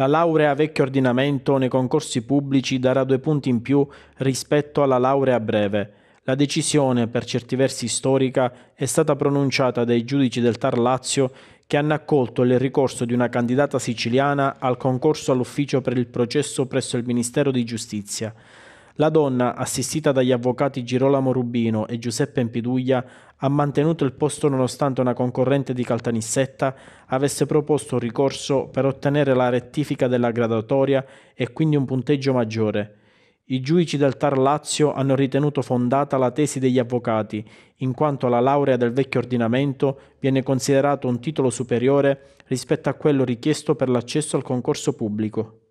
La laurea vecchio ordinamento nei concorsi pubblici darà due punti in più rispetto alla laurea breve. La decisione, per certi versi storica, è stata pronunciata dai giudici del Tar Lazio che hanno accolto il ricorso di una candidata siciliana al concorso all'ufficio per il processo presso il Ministero di Giustizia. La donna, assistita dagli avvocati Girolamo Rubino e Giuseppe Empiduglia, ha mantenuto il posto nonostante una concorrente di Caltanissetta avesse proposto un ricorso per ottenere la rettifica della gradatoria e quindi un punteggio maggiore. I giudici del Tar Lazio hanno ritenuto fondata la tesi degli avvocati, in quanto la laurea del vecchio ordinamento viene considerato un titolo superiore rispetto a quello richiesto per l'accesso al concorso pubblico.